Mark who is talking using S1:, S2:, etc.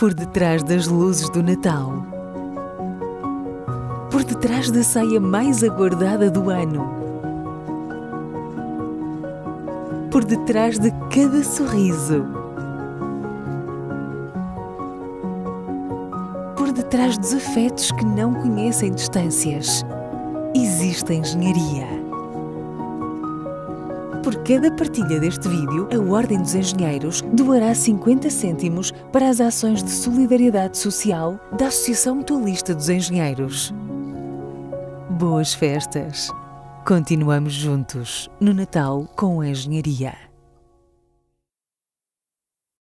S1: Por detrás das luzes do Natal. Por detrás da ceia mais aguardada do ano. Por detrás de cada sorriso. Por detrás dos afetos que não conhecem distâncias. Existe engenharia. Por cada partilha deste vídeo, a Ordem dos Engenheiros doará 50 cêntimos para as ações de solidariedade social da Associação Mutualista dos Engenheiros. Boas festas! Continuamos juntos no Natal com a Engenharia.